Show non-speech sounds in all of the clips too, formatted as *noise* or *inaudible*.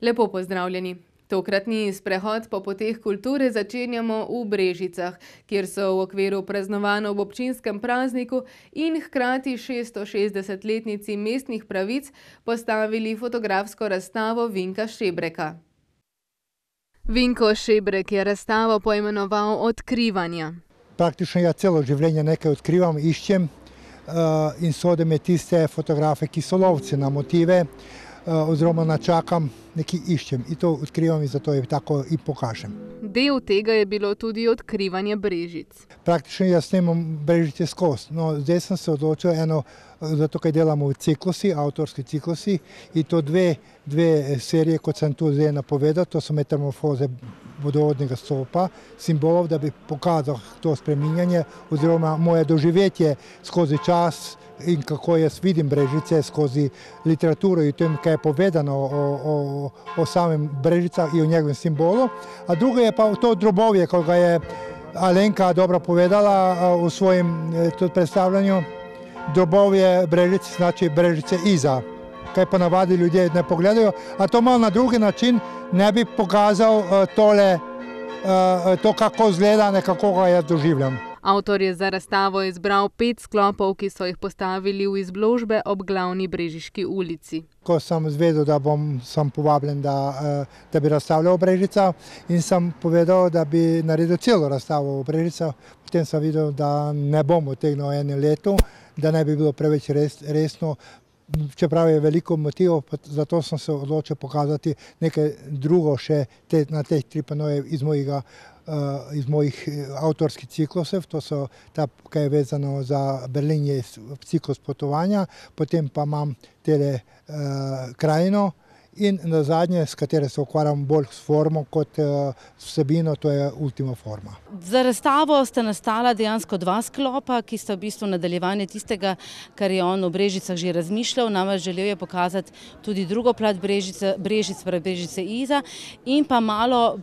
Lepo pozdravljeni. Tokratni sprehod po poteh kulture začenjamo v Brežicah, kjer so v okviru praznovanj ob občinskem prazniku in hkrati 660-letnici mestnih pravic postavili fotografsko razstavo Vinka Šebreka. Vinko Šebrek je razstavo poimenoval Odkrivanja. Praktično ja celo življenje nekaj odkrivam, iščem in so me tiste fotografe, ki so lovci na motive oziroma načakam, nekaj iščem in to odkrivam in zato jih tako in pokažem. Del tega je bilo tudi odkrivanje Brežic. Praktično jaz snemam Brežice skozi, no, zdaj sem se odločil eno, zato ker delamo v ciklusi, avtorski ciklusi, in to dve, dve seriji, kot sem tu zdaj napovedal, to so metamorfoze vodovodnega stolpa, simbolov, da bi pokazal to spreminjanje oziroma moje doživetje skozi čas in kako jaz vidim Brežice skozi literaturo in tem, kaj je povedano o, samem Brežicah in o njegovem simbolu. A drugo je pa to drobovje, ko ga je Alenka dobro povedala v svojem tudi predstavljanju. Drobovje Brežic znači Brežice iza, kaj po navadi ljudje ne pogledajo, a to malo na drugi način ne bi pokazal tole, to, kako izgleda, nekako ga jaz doživljam. Avtor je za razstavo izbral pet sklopov, ki so jih postavili v izložbe ob glavni Brežiški ulici. Ko sem izvedel, da bom, sem povabljen, da, da bi razstavljal v Brežicah, in sem povedal, da bi naredil celo razstavo v Brežicah, potem sem videl, da ne bom utegnil v enem letu, da ne bi bilo preveč resno, čeprav je veliko motivov, zato sem se odločil pokazati nekaj drugo še na teh tri panoje iz mojega, iz mojih avtorskih ciklusov, to so ta, kaj je vezano za Berlin je ciklus potovanja, potem pa imam tele krajino in nazadnje, s katero se ukvarjam bolj s formo kot z vsebino, to je ultima forma. Za razstavo sta nastala dejansko dva sklopa, ki sta v bistvu nadaljevanje tistega, kar je on o Brežicah že razmišljal, namreč želel je pokazati tudi drugo plat Brežice, Brežic, Brežice Iza in pa malo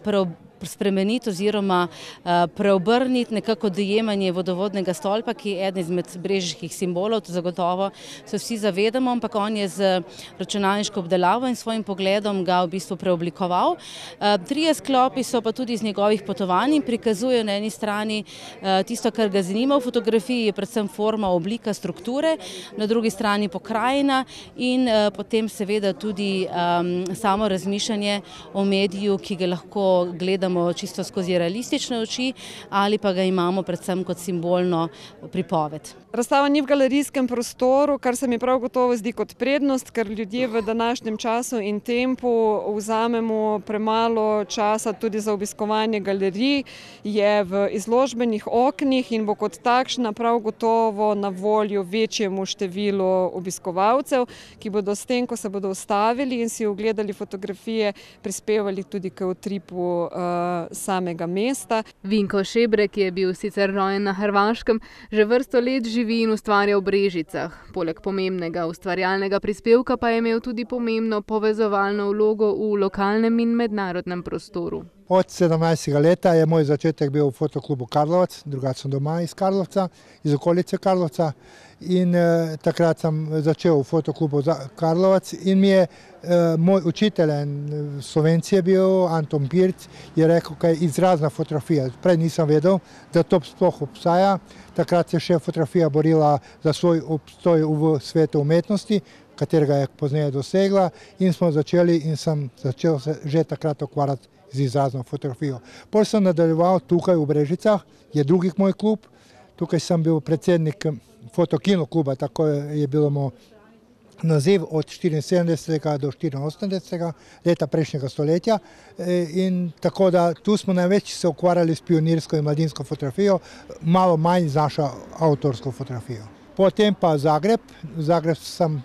spremeniti oziroma preobrniti nekako dojemanje vodovodnega stolpa, ki je eden izmed brežiških simbolov, to zagotovo se vsi zavedamo, ampak on je z računalniško obdelavo in svojim pogledom ga v bistvu preoblikoval. Trije sklopi so pa tudi iz njegovih potovanj in prikazujejo na eni strani tisto, kar ga zanima v fotografiji, predvsem forma, oblika, strukture, na drugi strani pokrajina in potem seveda tudi samo razmišljanje o mediju, ki ga lahko gledamo čisto skozi realistične oči ali pa ga imamo predvsem kot simbolno pripoved. Razstava ni v galerijskem prostoru, kar se mi prav gotovo zdi kot prednost, ker ljudje v današnjem času in tempu vzamemo premalo časa tudi za obiskovanje galerij, je v izložbenih oknih in bo kot takšna prav gotovo na voljo večjemu številu obiskovalcev, ki bodo s tem, ko se bodo ustavili in si ogledali fotografije, prispevali tudi k utripu samega mesta. Vinko Šebrek je bil sicer rojen na Hrvaškem, že vrsto let živi in ustvarja v Brežicah. Poleg pomembnega ustvarjalnega prispevka pa je imel tudi pomembno povezovalno vlogo v lokalnem in mednarodnem prostoru. Od sedemnajstega leta je moj začetek bil v Fotoklubu Karlovac, drugače sem doma iz Karlovca, iz okolice Karlovca. In takrat sem začel v Fotoklubu Karlovac in mi je moj učitelj, en Slovenec je bil, Anton Pirc, je rekel, kaj izrazna fotografija, prej nisem vedel, da to sploh obstaja. Takrat se je še fotografija borila za svoj obstoj v svetu umetnosti, katerega je pozneje dosegla, in smo začeli in sem začel se že takrat ukvarjati z izrazno fotografijo. Pol sem nadaljeval tukaj v Brežicah, je drugi moj klub, tukaj sem bil predsednik Fotokino kluba, tako je bil naziv od štiriinsedemdesetega do štiriinosemdesetega leta prejšnjega stoletja. In tako da tu smo največ se ukvarjali s pionirsko in mladinsko fotografijo, malo manj z našo avtorsko fotografijo. Potem pa Zagreb, v Zagrebu sem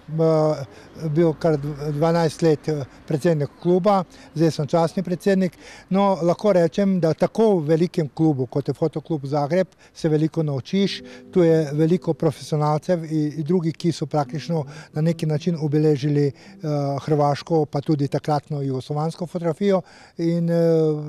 bil kar dvanajst let predsednik kluba, zdaj sem častni predsednik. No, lahko rečem, da tako v velikem klubu, kot je Fotoklub Zagreb, se veliko naučiš, tu je veliko profesionalcev in drugih, ki so praktično na neki način obeležili Hrvaško pa tudi takratno jugoslovansko fotografijo in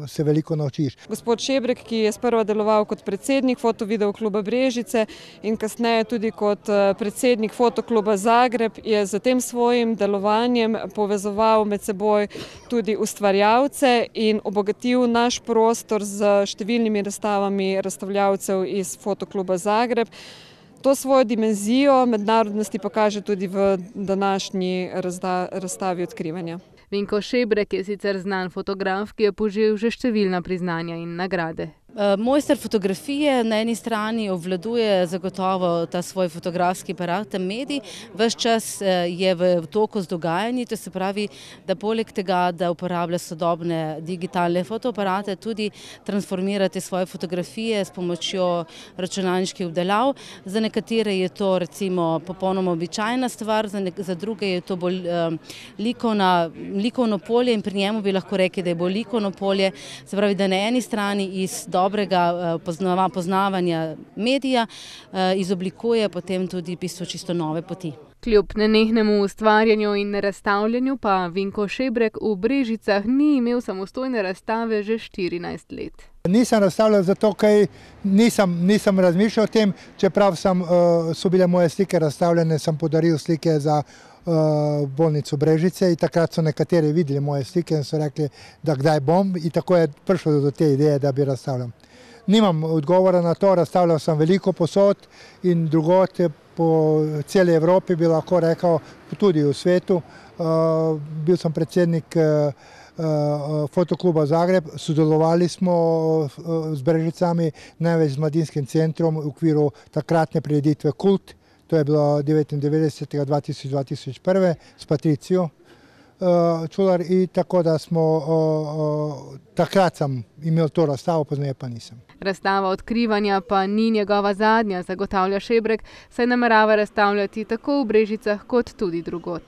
se veliko naučiš. Gospod Šebrek, ki je sprva deloval kot predsednik Foto-video kluba Brežice in kasneje tudi kot kot eh, predsednik fotokluba Zagreb je z tem svojim delovanjem povezoval med seboj tudi ustvarjalce in obogatil naš prostor z številnimi razstavami razstavljavcev iz fotokluba Zagreb. To svojo dimenzijo mednarodnosti pokaže tudi v današnji razstavi odkrivanja. Vinko Šebrek je sicer znan fotograf, ki je požil že številna priznanja in nagrade. Eh, mojster fotografije na eni strani obvladuje zagotovo ta svoj fotografski aparat, medij, vse čas eh, je v toku z dogajanji, to se pravi, da poleg tega, da uporablja sodobne digitalne fotoaparate, tudi transformira te svoje fotografije s pomočjo računalniških obdelav. Za nekatere je to recimo popolnoma običajna stvar, za, ne, za druge je to bolj um, likovna, likovno polje in pri njemu bi lahko rekli, da je bolj likovno polje, se pravi, da na eni strani iz dobrega eh, poznavanja medija eh, izoblikuje potem tudi bistvo čisto nove poti. Kljub nenehnemu ustvarjanju in razstavljanju pa Vinko Šebrek v Brežicah ni imel samostojne razstave že 14 let. Nisem razstavljal zato, ker nisem, nisem razmišljal o tem, čeprav sem, uh, so bile moje slike razstavljene, sem podaril slike za bolnico Brežice in takrat so nekateri videli moje slike in so rekli, da kdaj bom in tako je prišlo do te ideje, da bi razstavljal. Nimam odgovora na to, razstavljal sem veliko posod in drugot po celi Evropi bi lahko rekel, tudi v svetu. Uh, bil sem predsednik uh, fotokluba Zagreb, sodelovali smo z Brežicami, največ z mladinskim centrom v okviru takratne prireditve Kult, to je bilo 99. 2001. s Patricijo Čular in tako da smo, takrat sem imel to razstavo, pozneje pa nisem. Razstava odkrivanja pa ni njegova zadnja, zagotavlja Šebrek, saj namerava razstavljati tako v Brežicah kot tudi drugot.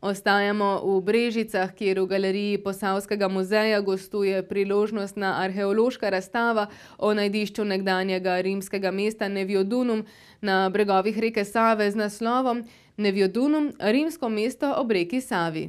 Ostajamo v Brežicah, kjer v galeriji Posavskega muzeja gostuje priložnostna arheološka razstava o najdišču nekdanjega rimskega mesta Neviodunum na bregovih reke Save z naslovom Neviodunum, rimsko mesto ob reki Savi.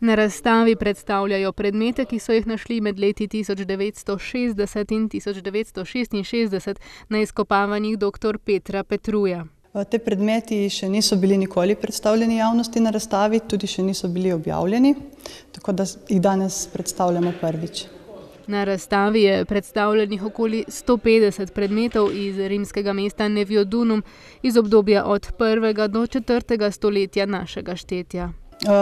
Na razstavi predstavljajo predmete, ki so jih našli med leti 1960 in 1966 na izkopavanjih dr. Petra Petruja. Te predmeti še niso bili nikoli predstavljeni javnosti na razstavi, tudi še niso bili objavljeni, tako da jih danes predstavljamo prvič. Na razstavi je predstavljenih okoli 150 predmetov iz rimskega mesta Neviodunum iz obdobja od 1. do 4. stoletja našega štetja.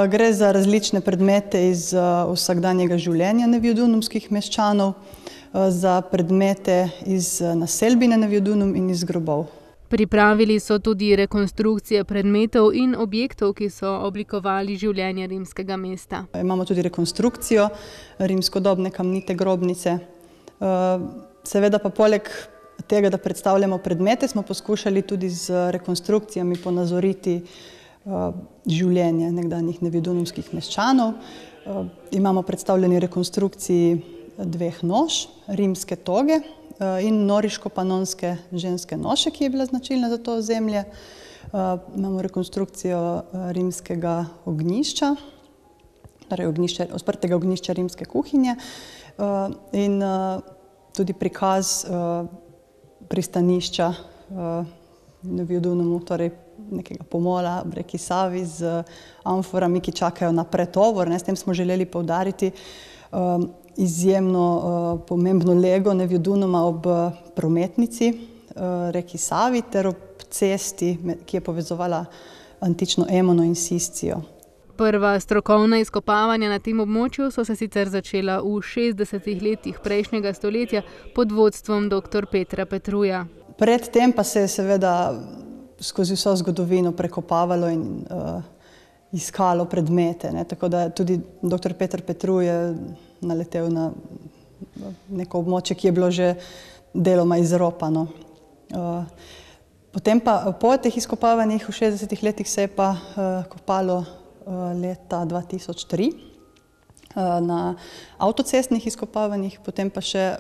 Gre za različne predmete iz vsakdanjega življenja neviodunumskih meščanov, za predmete iz naselbine Neviodunum in iz grobov. Pripravili so tudi rekonstrukcije predmetov in objektov, ki so oblikovali življenje rimskega mesta. Imamo tudi rekonstrukcijo rimskodobne kamnite grobnice. Seveda pa poleg tega, da predstavljamo predmete, smo poskušali tudi z rekonstrukcijami ponazoriti življenje nekdanjih nevidunumskih meščanov. Imamo predstavljeni rekonstrukciji dveh nož, rimske toge, Eh, in noriško-panonske ženske noše, ki je bila značilna za to ozemlje. Eh, imamo rekonstrukcijo eh, rimskega ognjišča, torej ognjišče, odprtega ognjišča rimske kuhinje in tudi prikaz pristanišča na Vjodunumu, torej nekega pomola v reki Savi z amforami, ki čakajo na pretovor. S tem smo želeli poudariti izjemno uh, pomembno lego Nevjodunoma ob eh, prometnici uh, reki Savi ter ob cesti, ki je povezovala antično Emono in Siscijo. Prva strokovna izkopavanja na tem območju so se sicer začela v 60-ih letih prejšnjega stoletja pod vodstvom dr. Petra Petruja. Predtem pa se je seveda skozi vso zgodovino prekopavalo in uh, iskalo predmete. Ne? Tako da tudi dr. Petr Petruj je naletel na neko območje, ki je bilo že deloma izropano. Eh, potem pa po teh izkopavanjih v 60-ih letih se je pa eh, kopalo eh, leta 2003 na avtocestnih izkopavanjih, potem pa še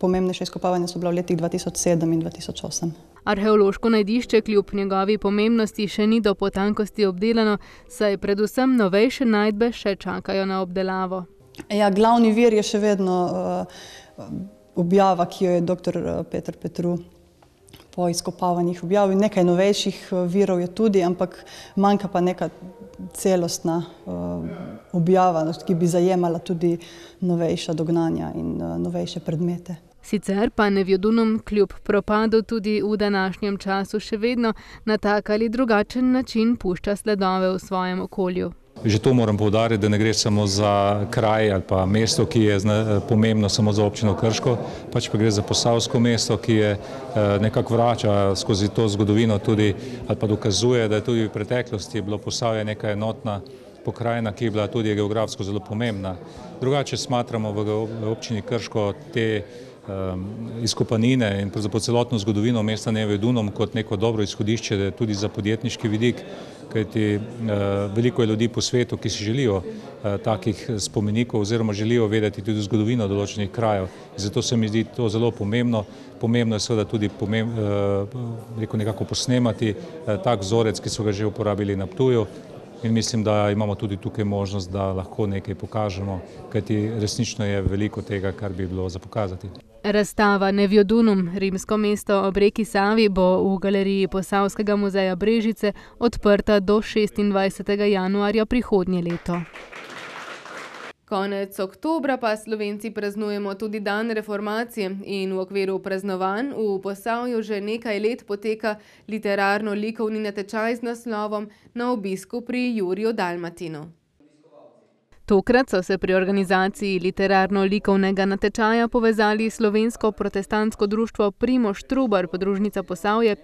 pomembnejše izkopavanje so bila v letih 2007 in 2008. Arheološko najdišče kljub njegovi pomembnosti še ni do potankosti obdelano, saj predvsem novejše najdbe še čakajo na obdelavo. Ja, glavni vir je še vedno uh, objava, ki jo je dr. Eh, Petr Petru po izkopavanjih objavil. Nekaj novejših virov je tudi, ampak manjka pa neka celostna objava, no, ki bi zajemala tudi novejša dognanja in novejše predmete. Sicer pa Nevjodunum kljub propadu tudi v današnjem času še vedno na tak ali drugačen način pušča sledove v svojem okolju. Že to moram povdariti, da ne gre samo za kraj ali pa mesto, ki je pomembno samo za občino Krško, pač pa gre za posavsko mesto, ki je nekako vrača skozi to zgodovino tudi ali pa dokazuje, da je tudi v preteklosti bilo posavje neka enotna pokrajina, ki je bila tudi geografsko zelo pomembna. Drugače smatramo v občini Krško te izkopanine in pravzaprav celotno zgodovino mesta Nevjodunum kot neko dobro izhodišče tudi za podjetniški vidik, kajti veliko je ljudi po svetu, ki si želijo takih spomenikov oziroma želijo vedeti tudi zgodovino določenih krajev. Zato se mi zdi to zelo pomembno. Pomembno je seveda tudi rekel nekako posnemati tak vzorec, ki so ga že uporabili na Ptuju, in mislim, da imamo tudi tukaj možnost, da lahko nekaj pokažemo, kajti resnično je veliko tega, kar bi bilo za pokazati. Razstava Nevjodunum, rimsko mesto ob reki Savi, bo v galeriji Posavskega muzeja Brežice odprta do šestindvajsetega januarja prihodnje leto. Konec oktobra pa Slovenci praznujemo tudi dan reformacije in v okviru praznovanj v Posavju že nekaj let poteka literarno-likovni natečaj z naslovom Na obisku pri Juriju Dalmatinu. Tokrat so se pri organizaciji literarno-likovnega natečaja povezali Slovensko protestantsko društvo Primož Trubar podružnica Posavje,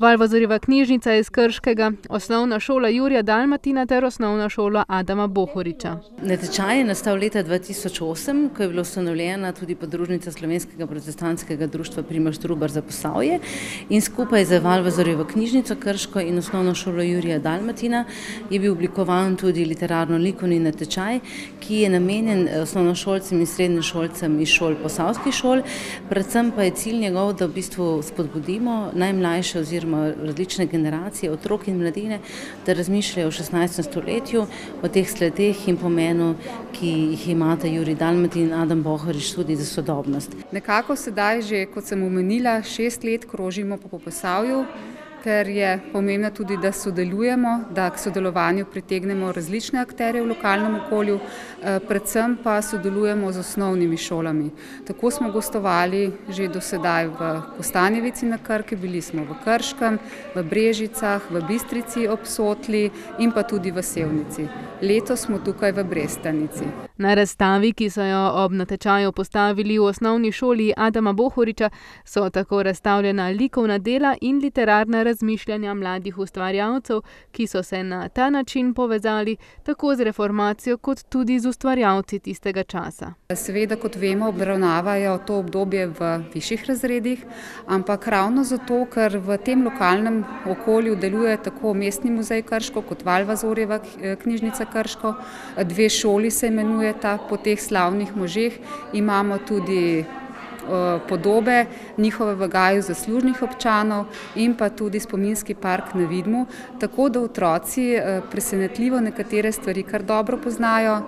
Valvazorjeva knjižnica iz Krškega, Osnovna šola Jurija Dalmatina ter Osnovna šola Adama Bohoriča. Natečaj je nastal leta dva tisoč osem, ko je bila ustanovljena tudi podružnica Slovenskega protestantskega društva Primož Trubar za Posavje in skupaj z Valvazorjevo knjižnico Krško in Osnovno šolo Jurija Dalmatina je bil oblikovan tudi literarno-likovni natečaj, ki je namenjen osnovnošolcem in srednješolcem iz šol posavskih šol, predvsem pa je cilj njegov, da v bistvu spodbudimo najmlajše oziroma različne generacije otrok in mladine, da razmišljajo o šestnajstem stoletju, o teh sleteh in pomenu, ki jih imata Jurij Dalmatin in Adam Bohorič tudi za sodobnost. Nekako sedaj že, kot sem omenila, šest let krožimo po Posavju, ker je pomembno tudi, da sodelujemo, da k sodelovanju pritegnemo različne akterje v lokalnem okolju, predvsem pa sodelujemo z osnovnimi šolami. Tako smo gostovali že do sedaj v Kostanjevici na Krki, bili smo v Krškem, v Brežicah, v Bistrici ob Sotli in pa tudi v Sevnici. Letos smo tukaj v Brestanici. Na razstavi, ki so jo ob natečaju postavili v Osnovni šoli Adama Bohoriča, so tako razstavljena likovna dela in literarna razmišljanja mladih ustvarjalcev, ki so se na ta način povezali tako z reformacijo kot tudi z ustvarjalci tistega časa. Seveda, kot vemo, obravnavajo to obdobje v višjih razredih, ampak ravno zato, ker v tem lokalnem okolju deluje tako Mestni muzej Krško kot Valvazorjeva knjižnica Krško, dve šoli se imenujeta po teh slavnih možeh, imamo tudi podobe njihove v gaju zaslužnih občanov in pa tudi spominski park na Vidmu, tako da otroci presenetljivo nekatere stvari kar dobro poznajo.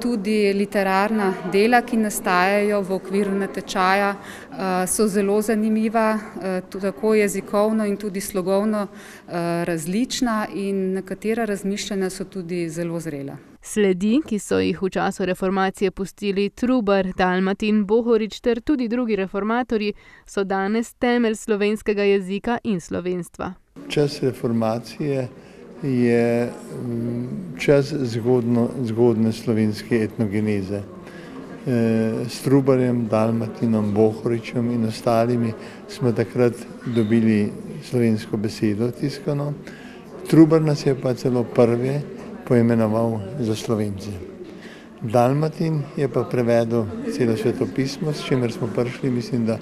Tudi literarna dela, ki nastajajo v okviru natečaja, so zelo zanimiva, tako jezikovno in tudi slogovno različna in nekatera razmišljanja so tudi zelo zrela. Sledi, ki so jih v času reformacije pustili Trubar, Dalmatin, Bohorič ter tudi drugi reformatorji, so danes temelj slovenskega jezika in slovenstva. Čas reformacije je čas zgodnje slovenske etnogeneze. S Trubarjem, Dalmatinom, Bohoričem in ostalimi smo takrat dobili slovensko besedo tiskano, Trubar nas je pa celo prvi poimenoval za Slovence. Dalmatin je pa prevedel celo svetopismo, s čimer smo prišli, mislim, da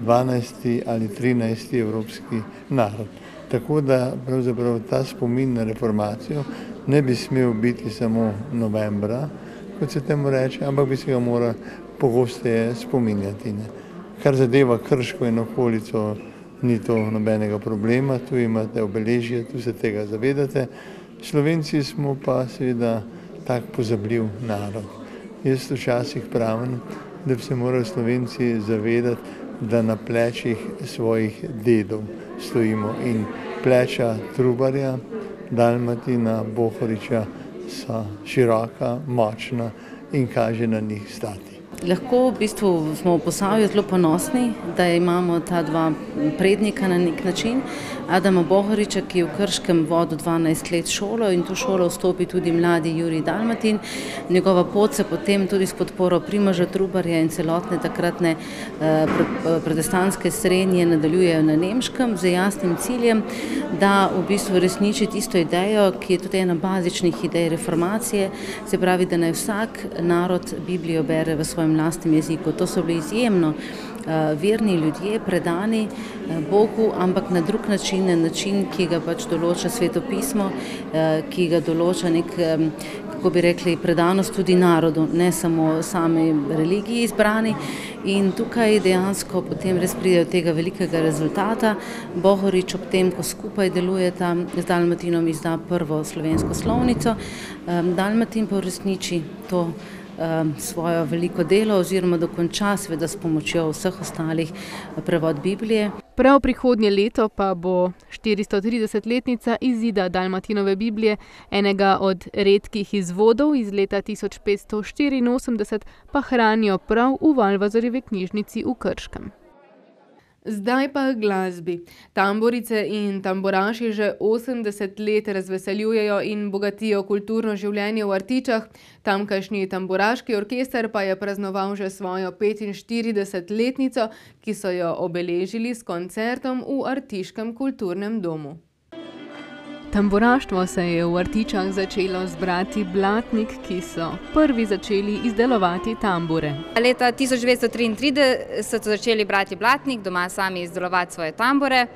dvanajsti ali trinajsti evropski narod. Tako da pravzaprav ta spomin na reformacijo ne bi smel biti samo novembra, kot se temu reče, ampak bi se ga morali pogosteje spominjati, ne. Kar zadeva Krško in okolico, ni to nobenega problema, tu imate obeležje, tu se tega zavedate, Slovenci smo pa seveda tak pozabljiv narod. Jaz včasih pravim, da bi se morali Slovenci zavedati, da na plečih svojih dedov stojimo in pleča Trubarja, Dalmatina, Bohoriča so široka, močna in kaže na njih stati. Lahko v bistvu smo v Posavju zelo ponosni, da imamo ta dva prednika na nek način. Adama Bohoriča, ki je v Krškem vodil 12 let šolo in tu šolo vstopi tudi mladi Juri Dalmatin. Njegova pot se potem tudi s podporo Primoža Trubarja in celotne takratne eh, protestantske srednje nadaljujejo na Nemškem z jasnim ciljem, da v bistvu resniči tisto idejo, ki je tudi ena bazičnih idej reformacije, se pravi, da naj vsak narod Biblijo bere v svojem lastnem jeziku. To so bili izjemno Eh, verni ljudje, predani eh, Bogu, ampak na drug način, na način, ki ga pač določa svetopismo, eh, ki ga določa nek, kako bi rekli, predanost tudi narodu, ne samo sami religiji izbrani. In tukaj dejansko potem res pride do tega velikega rezultata. Bohorič ob tem, ko skupaj delujeta z Dalmatinom, izda prvo slovensko slovnico. Dalmatin pa v resniči to Um, svojo veliko delo oziroma dokonča seveda s pomočjo vseh ostalih uh, prevod Biblije. Prav prihodnje leto pa bo 430-letnica izida Dalmatinove Biblije, enega od redkih izvodov iz leta 1584, pa hranijo prav v Valvazorjevi knjižnici v Krškem. Zdaj pa glasbi. Tamborice in tamboraši že 80 let razveseljujejo in bogatijo kulturno življenje v Artičah. Tamkajšnji tamboraški orkester pa je praznoval že svojo 45-letnico, ki so jo obeležili s koncertom v Artiškem kulturnem domu. Tamburaštvo se je v Artičah začelo zbrati blatnik, ki so prvi začeli izdelovati tambure. Leta 1933 so začeli brati blatnik, doma sami izdelovati svoje tambure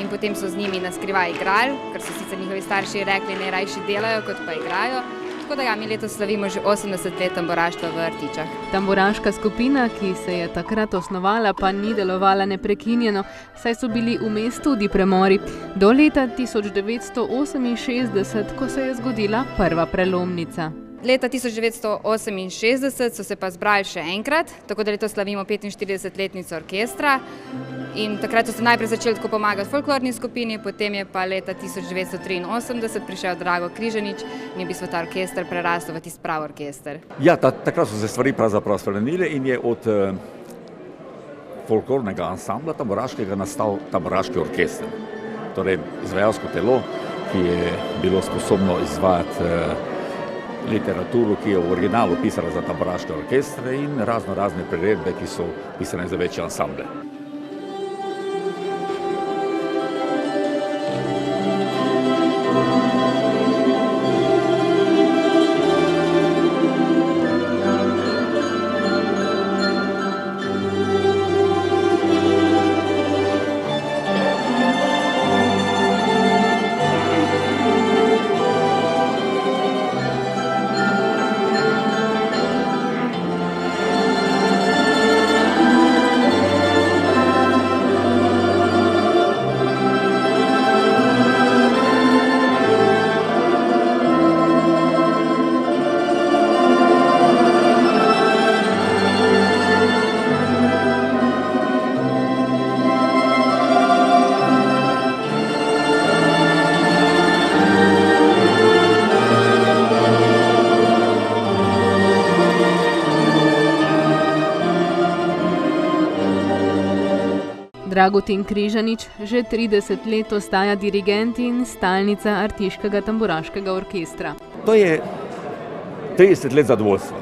in potem so z njimi na skrivaj igrali, ker so sicer njihovi starši rekli, ne rajši delajo, kot pa igrajo. Tako da ja, mi letos slavimo že 80 let tamburaštva v Artičah. Tamburaška skupina, ki se je takrat osnovala, pa ni delovala neprekinjeno, saj so bili vmes tudi premori. Do leta 1968, ko se je zgodila prva prelomnica. Leta 1968 so se pa zbrali še enkrat, tako da letos slavimo 45-letnico orkestra. In takrat so se najprej začeli tako pomagati folklorni skupini, potem je pa leta 1983 prišel Drago Križanič in je v bistvu ta orkester prerastel v tisti prav orkester. Ja, ta, takrat so se stvari pravzaprav spremenile in je od uh, folklornega ansambla taboraškega nastal taboraški orkester. Torej, izvajalsko telo, ki je bilo sposobno izvajati uh, literaturo, ki je v originalu pisala za taboraške orkestre in razno razne priredbe, ki so pisane za večje ansamble. Dragutin Križanič že 30 let ostaja dirigent in stalnica Artiškega tamburaškega orkestra. To je 30 let zadovoljstva,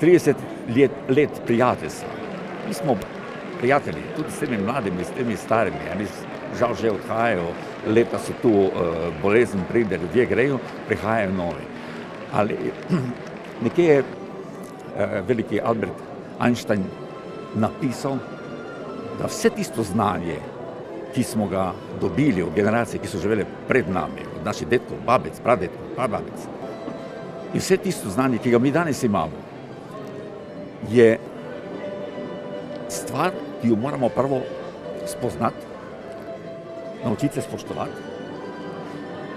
30 let, let prijateljstva. Mi smo prijatelji, tudi s temi mladimi, s temi starimi. Oni žal že odhajajo, leta so tu, eh, bolezen pride, ljudje grejo, prihajajo novi. Ali *clears throat* nekje je eh, veliki Albert Einstein napisal, da vse tisto znanje, ki smo ga dobili od generacij, ki so živele pred nami, od naših detkov, babic, pradetkov, prababic, in vse tisto znanje, ki ga mi danes imamo, je stvar, ki jo moramo prvo spoznati, naučiti se spoštovati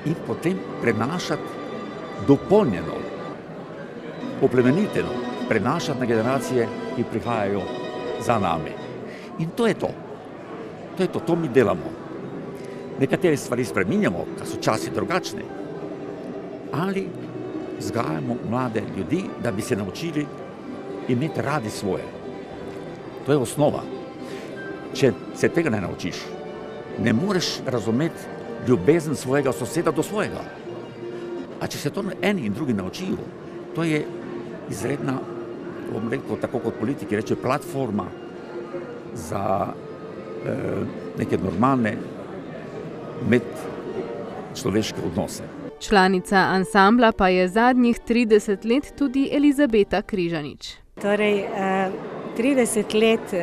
in potem prenašati dopolnjeno, oplemeniteno, prenašati na generacije, ki prihajajo za nami. In to je to. To je to, to mi delamo. Nekatere stvari spreminjamo, ker so časi drugačni. Ali vzgajamo mlade ljudi, da bi se naučili imeti radi svoje. To je osnova. Če se tega ne naučiš, ne moreš razumeti ljubezen svojega soseda do svojega. A če se to eni in drugi naučijo, to je izredna, bom rekel, tako kot politiki reče, platforma za eh, neke normalne medčloveške odnose. Članica ansambla pa je zadnjih 30 let tudi Elizabeta Križanič. Torej, 30 let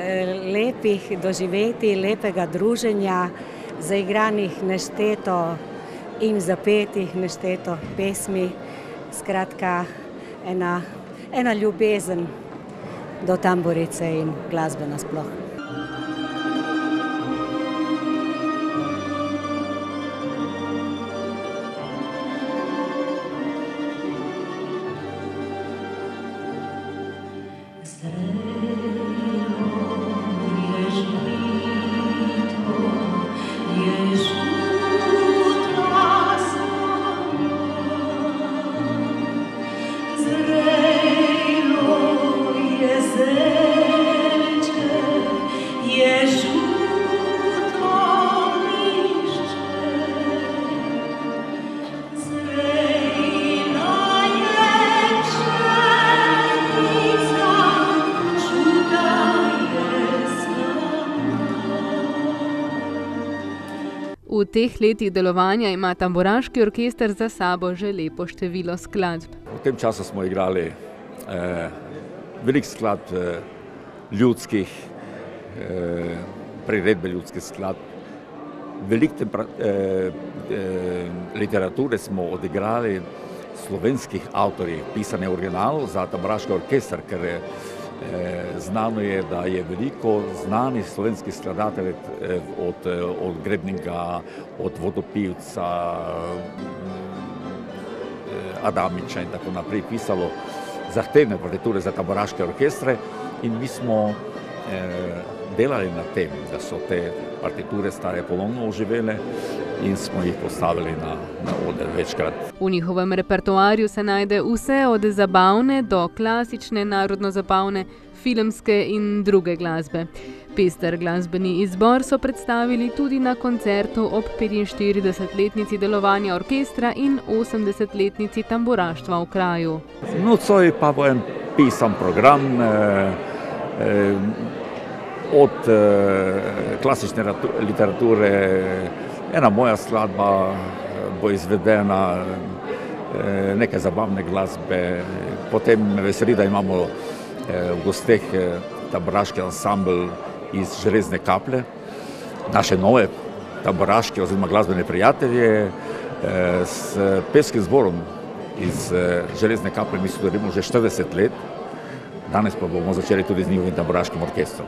lepih doživeti, lepega druženja, zaigranih nešteto in zapetih nešteto pesmi, skratka ena, ena ljubezen do tamburice in glasbe nasploh. V teh letih delovanja ima tamburaški orkester za sabo že lepo število skladb. V tem času smo igrali eh, veliko skladb eh, ljudskih, eh, priredbe ljudskih skladb. Veliko tempra, eh, eh, literature smo odigrali slovenskih avtorjev, pisane originalov za tamburaški orkester, ker je Eh, znano je, da je veliko znanih slovenskih skladateljev eh, od, eh, od Grebninga, od Vodopivca, Adamića in tako naprej pisalo zahtevne partiture za taboraške orkestre in mi smo delali na tem, da so te partiture stare ponovno oživele, in smo jih postavili na, na oder večkrat. V njihovem repertoarju se najde vse od zabavne do klasične narodno-zabavne, filmske in druge glasbe. Pester glasbeni izbor so predstavili tudi na koncertu ob 45-letnici delovanja orkestra in 80-letnici tamburaštva v kraju. Nocoj pa bo en pisan program eh, eh, od eh, klasične literature, Ena moja skladba eh, bo izvedena, eh, neke zabavne glasbe, potem me veseli, da imamo eh, v gosteh taboraški ansambl iz Železne kaple, naše nove taboraške oziroma glasbene prijatelje s pevskim zborom iz Železne kaple, mi sodelujemo že 40 let, danes pa bomo začeli tudi z njihovim taboraškim orkestrom.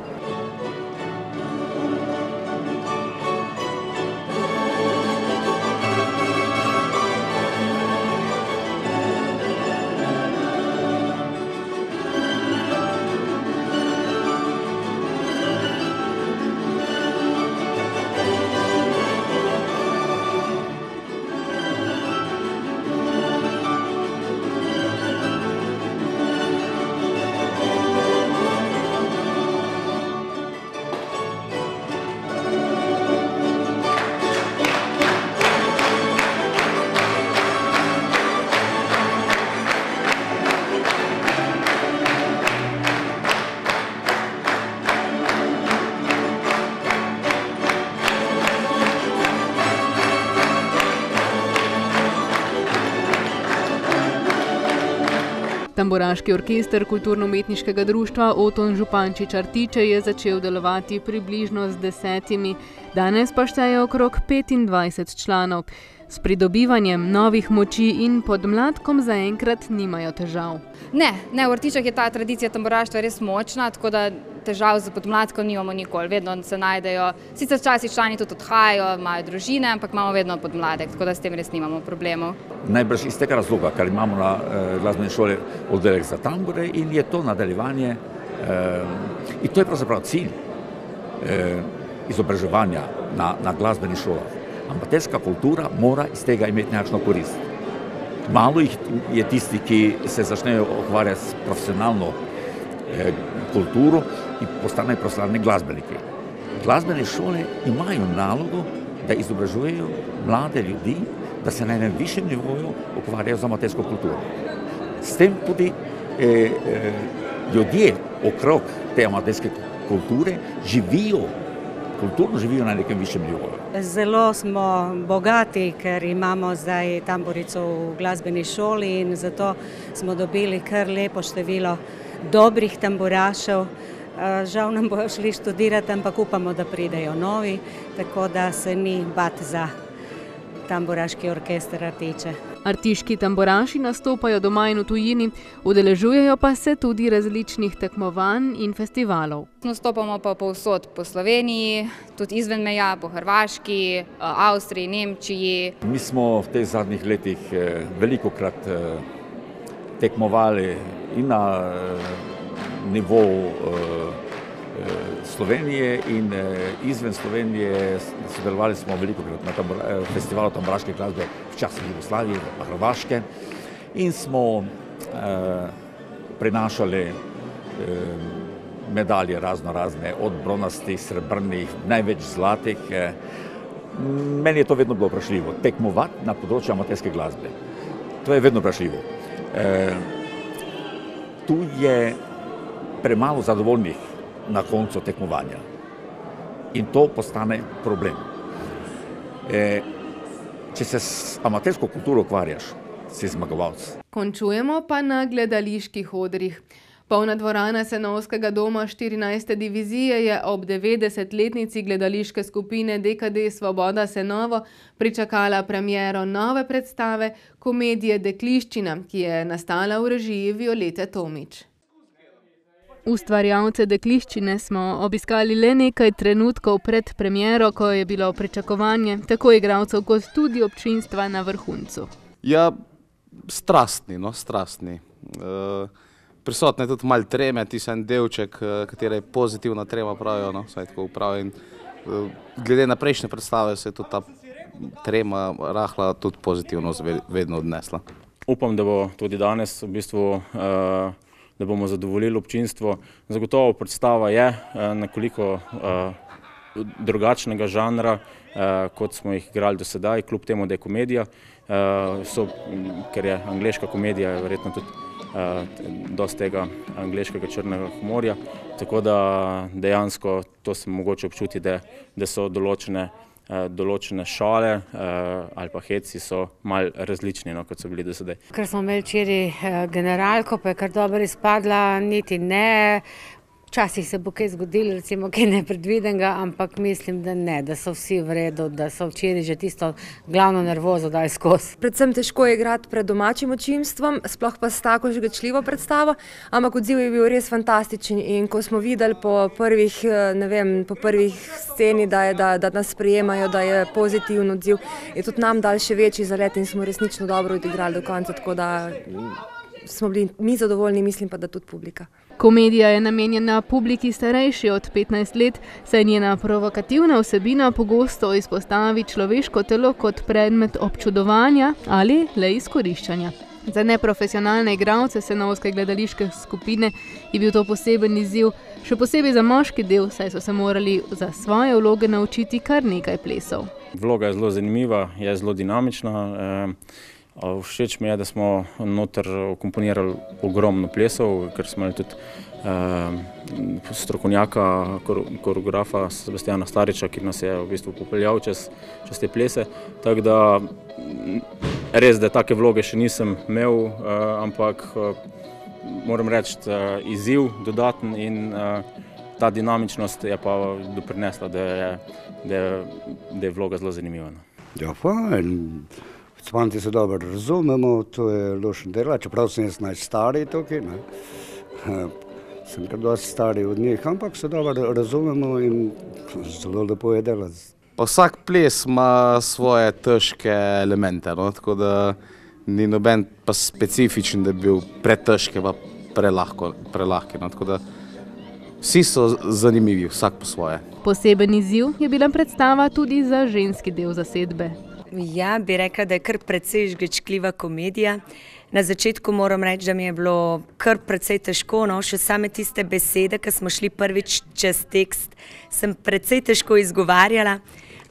Tamburaški orkester kulturno-umetniškega društva Oton Župančič Artiče je začel delovati približno z desetimi, danes pa šteje okrog 25 članov. S pridobivanjem novih moči in podmladkom zaenkrat nimajo težav. Ne, ne, v Artičah je ta tradicija tamburaštva res močna, tako da težav z podmladkom nimamo nikoli. Vedno se najdejo, sicer včasih člani tudi odhajajo, imajo družine, ampak imamo vedno podmladek, tako da s tem res nimamo problemov. Najbrž iz tega razloga, ker imamo na eh, glasbeni šoli oddelek za tambure in je to nadaljevanje eh, in to je pravzaprav cilj. eh, izobraževanja na, na glasbenih šolah. Amaterska kultura mora iz tega imeti nekakšno korist. Malo jih je tisti, ki se začnejo ukvarjati s profesionalno eh, kulturo in postanejo profesionalni glasbeniki. Glasbene šole imajo nalogo, da izobražujejo mlade ljudi, da se na enem višjem nivoju ukvarjajo z amatersko kulturo. S tem tudi eh, eh, ljudje okrog te amaterske kulture živijo, kulturno živijo na nekem višjem nivoju. Zelo smo bogati, ker imamo zdaj tamburico v glasbeni šoli in zato smo dobili kar lepo število dobrih tamburašev. Žal nam bojo šli študirati, ampak upamo, da pridejo novi, tako da se ni bat za tamburaški orkester tiče. Artiški tamburaši nastopajo doma in v tujini, udeležujejo pa se tudi različnih tekmovanj in festivalov. Nastopamo pa povsod po Sloveniji, tudi izven meja, po Hrvaški, Avstriji, Nemčiji. Mi smo v teh zadnjih letih veliko krat tekmovali in na nivou Slovenije in izven Slovenije sodelovali smo veliko krat na tambora, festivalu tamburaške glasbe včasih Jugoslavije, pa Hrvaške in smo eh, prinašali eh, medalje razno razne, od bronastih, srebrnih, največ zlatih. Eh. Meni je to vedno bilo vprašljivo, tekmovati na področju amaterske glasbe. To je vedno vprašljivo. Eh, tu je premalo zadovoljnih na koncu tekmovanja. In to postane problem. E, če se s amatersko kulturo ukvarjaš, si zmagovalec. Končujemo pa na gledaliških odrih. Polna dvorana Senovskega doma 14. divizije je ob 90-letnici gledališke skupine DKD Svoboda Senovo pričakala premiero nove predstave komedije Dekliščina, ki je nastala v režiji Violete Tomič. Ustvarjalce Dekliščine smo obiskali le nekaj trenutkov pred premiero, ko je bilo pričakovanje tako igralcev kot tudi občinstva na vrhuncu. Ja, strastni, no, strastni. Prisotna je tudi malo treme, tisti en delček, katera je pozitivna trema, pravijo, no, vsaj tako pravijo. Glede na prejšnje predstave se je tudi ta trema rahla tudi pozitivno vedno odnesla. Upam, da bo tudi danes v bistvu da bomo zadovoljili občinstvo. Zagotovo predstava je nekoliko drugačnega žanra, kot smo jih igrali do sedaj, kljub temu, da je komedija. So, ker je angleška komedija, je verjetno tudi dosti tega angleškega črnega humorja, tako da dejansko to se mogoče občuti, da, da so določene določene šale ali pa heci so malo različni, no, kot so bili do sedaj. Ker smo imeli včeraj generalko, pa je kar dobro izpadla, niti ne. Včasih se bo kaj zgodilo, recimo kaj nepredvidenega, ampak mislim, da ne, da so vsi v redu, da so včeraj že tisto glavno nervozo dali skozi. Predvsem težko je igrati pred domačim občinstvom, sploh pa s tako žvečljivo predstavo, ampak odziv je bil res fantastičen, in ko smo videli po prvih, ne vem, po prvih sceni, da je, da, da nas sprejemajo, da je pozitiven odziv, je tudi nam dalo še večji zalet in smo resnično dobro odigrali do konca, tako da smo bili mi zadovoljni, mislim pa, da tudi publika. Komedija je namenjena publiki starejši od petnajst let, saj njena provokativna vsebina pogosto izpostavi človeško telo kot predmet občudovanja ali le izkoriščanja. Za neprofesionalne igralce senovske gledališke skupine je bil to poseben izziv, še posebej za moški del, saj so se morali za svoje vloge naučiti kar nekaj plesov. Vloga je zelo zanimiva, je zelo dinamična. Všeč mi je, da smo noter vkomponirali ogromno plesov, ker smo imeli tudi strokovnjaka, koreografa Sebastjana Stariča, ki nas je v bistvu popeljal čez, čez te plese. Tako da res, da take vloge še nisem imel, ampak moram reči, izziv dodaten in ta dinamičnost je pa doprinesla, da je, da je, da je vloga zelo zanimiva. Ja, fajn. Fanti se dobro razumemo, to je luštno delo, čeprav sem jaz najstarejši tukaj, ne. *laughs* Sem kar dosti starejši od njih, ampak se dobro razumemo in zelo lepo je delati. Pa vsak ples ima svoje težke elemente, no, tako da ni noben pa specifičen, da bi bil pretežek pa prelahko, prelahki, no, tako da Vsi so zanimivi, vsak po svoje. Poseben izziv je bila predstava tudi za ženski del zasedbe. Ja, bi rekla, da je kar precej žgečkljiva komedija. Na začetku moram reči, da mi je bilo kar precej težko, no, še same tiste besede, ki smo šli prvič čez tekst, sem precej težko izgovarjala,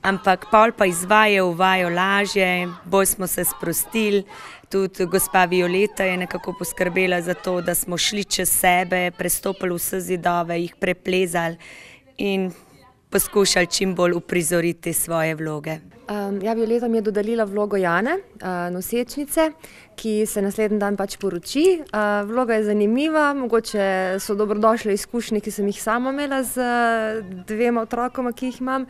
ampak pol pa izvaje, uvajo lažje, bolj smo se sprostili. Tudi gospa Violeta je nekako poskrbela za to, da smo šli čez sebe, prestopili vse zidove, jih preplezali in poskušali čim bolj uprizoriti svoje vloge. Um, ja, Violeta mi je dodelila vlogo Jane, uh, nosečnice, ki se naslednji dan pač poroči. Uh, vloga je zanimiva, mogoče so dobrodošle izkušnje, ki sem jih sama imela z dvema otrokoma, ki jih imam.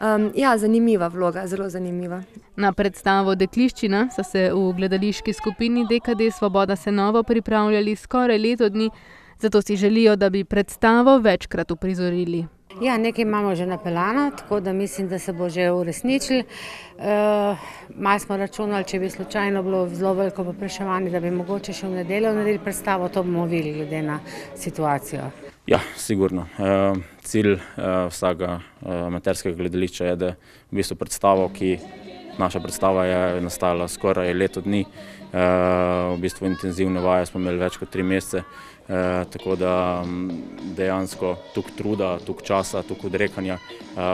Um, ja, zanimiva vloga, zelo zanimiva. Na predstavo Dekliščina so se v gledališki skupini DKD Svoboda se novo pripravljali skoraj leto dni, zato si želijo, da bi predstavo večkrat uprizorili. Ja, nekaj imamo že napeljano, tako da mislim, da se bo že uresničil. E, Malo smo računali, če bi slučajno bilo zelo veliko popraševanje, da bi mogoče še v nedeljo naredili predstavo, to bomo videli glede na situacijo. Ja, sigurno. E, cilj e, vsakega e, amaterskega gledališča je, da v bistvu predstavo, ki naša predstava je nastala skoraj leto dni, e, v bistvu intenzivne vaje smo imeli več kot tri mesece, e, tako da dejansko tuk truda, tuk časa, tuk odrekanja e,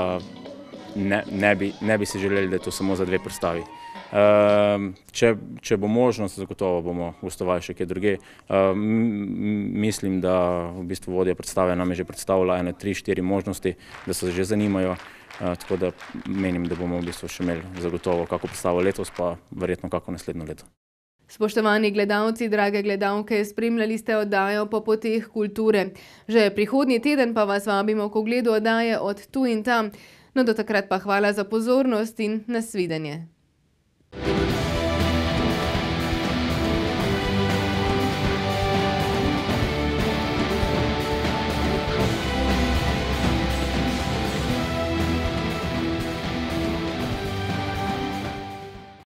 ne, ne, bi, ne bi si želeli, da je to samo za dve predstavi. Če, če bo možnost, zagotovo bomo gostovali še kje druge. Mislim, da v bistvu vodja predstave nam je že predstavila ene, tri, štiri možnosti, da se že zanimajo. Uh, tako da menim, da bomo v bistvu še imeli zagotovo kako predstavo letos, pa verjetno kako naslednjo leto. Spoštovani gledalci, drage gledalke, spremljali ste oddajo po poteh kulture. Že prihodnji teden pa vas vabimo k ogledu oddaje od tu in tam. No, do takrat pa hvala za pozornost in nasvidenje.